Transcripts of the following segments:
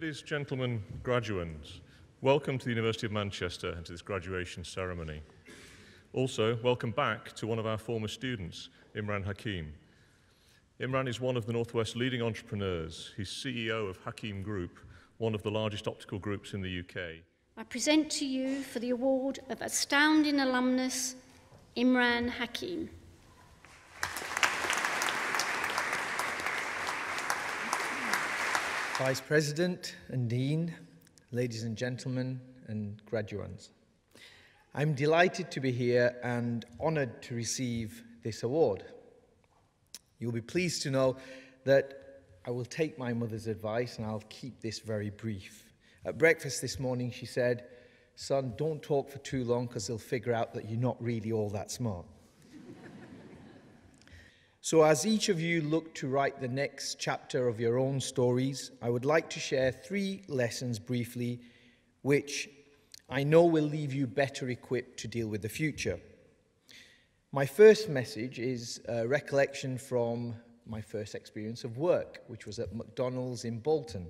Ladies, gentlemen, graduands, welcome to the University of Manchester and to this graduation ceremony. Also, welcome back to one of our former students, Imran Hakim. Imran is one of the Northwest's leading entrepreneurs. He's CEO of Hakim Group, one of the largest optical groups in the UK. I present to you for the award of Astounding Alumnus, Imran Hakim. Vice President and Dean, ladies and gentlemen, and graduates. I'm delighted to be here and honoured to receive this award. You'll be pleased to know that I will take my mother's advice and I'll keep this very brief. At breakfast this morning, she said, Son, don't talk for too long because they'll figure out that you're not really all that smart. So, as each of you look to write the next chapter of your own stories, I would like to share three lessons briefly, which I know will leave you better equipped to deal with the future. My first message is a recollection from my first experience of work, which was at McDonald's in Bolton.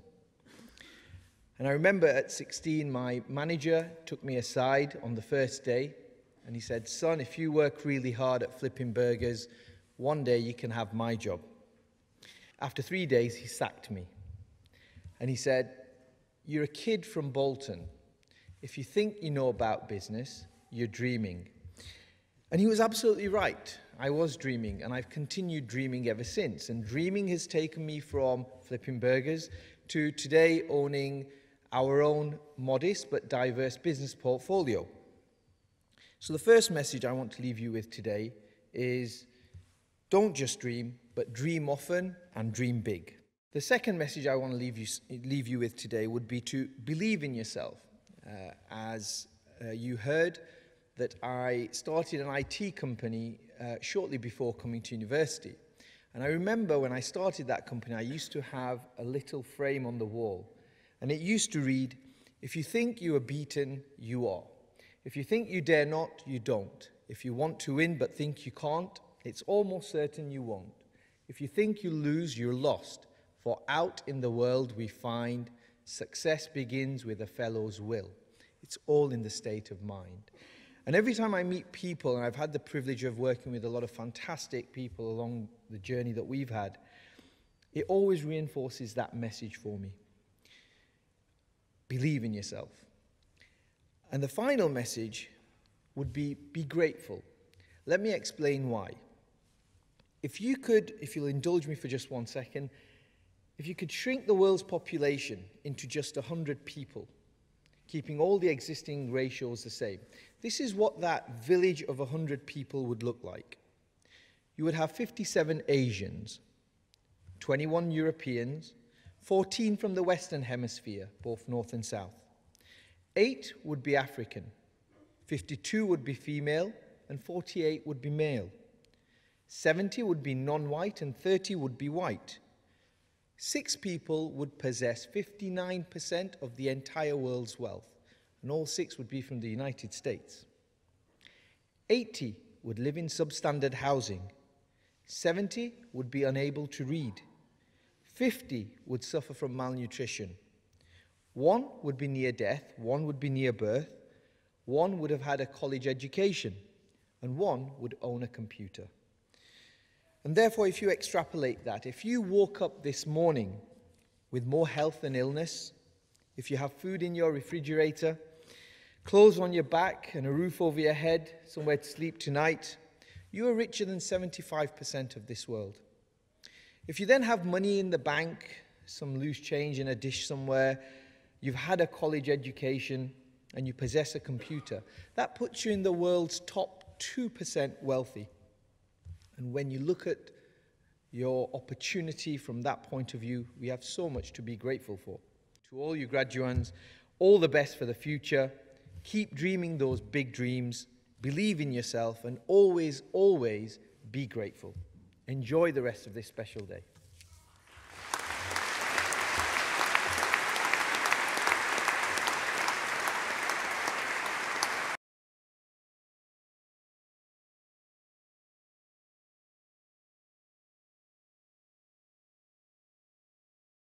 And I remember at 16, my manager took me aside on the first day and he said, Son, if you work really hard at flipping burgers, one day you can have my job. After three days, he sacked me. And he said, You're a kid from Bolton. If you think you know about business, you're dreaming. And he was absolutely right. I was dreaming, and I've continued dreaming ever since. And dreaming has taken me from flipping burgers to today owning our own modest but diverse business portfolio. So, the first message I want to leave you with today is don't just dream, but dream often and dream big. The second message I want to leave you, leave you with today would be to believe in yourself. Uh, as uh, you heard, that I started an IT company uh, shortly before coming to university. And I remember when I started that company, I used to have a little frame on the wall. And it used to read, If you think you are beaten, you are. If you think you dare not, you don't. If you want to win but think you can't, it's almost certain you won't. If you think you lose, you're lost. For out in the world we find success begins with a fellow's will. It's all in the state of mind. And every time I meet people, and I've had the privilege of working with a lot of fantastic people along the journey that we've had, it always reinforces that message for me. Believe in yourself. And the final message would be be grateful. Let me explain why. If you could, if you'll indulge me for just one second, if you could shrink the world's population into just 100 people, keeping all the existing ratios the same, this is what that village of 100 people would look like. You would have 57 Asians, 21 Europeans, 14 from the Western Hemisphere, both North and South. Eight would be African, 52 would be female, and 48 would be male. 70 would be non white, and 30 would be white. Six people would possess 59% of the entire world's wealth, and all six would be from the United States. 80 would live in substandard housing. 70 would be unable to read. 50 would suffer from malnutrition. One would be near death, one would be near birth, one would have had a college education, and one would own a computer. And therefore, if you extrapolate that, if you woke up this morning with more health than illness, if you have food in your refrigerator, clothes on your back, and a roof over your head, somewhere to sleep tonight, you are richer than 75% of this world. If you then have money in the bank, some loose change in a dish somewhere, you've had a college education, and you possess a computer, that puts you in the world's top 2% wealthy. And when you look at your opportunity from that point of view, we have so much to be grateful for. To all you graduates, all the best for the future. Keep dreaming those big dreams, believe in yourself, and always, always be grateful. Enjoy the rest of this special day.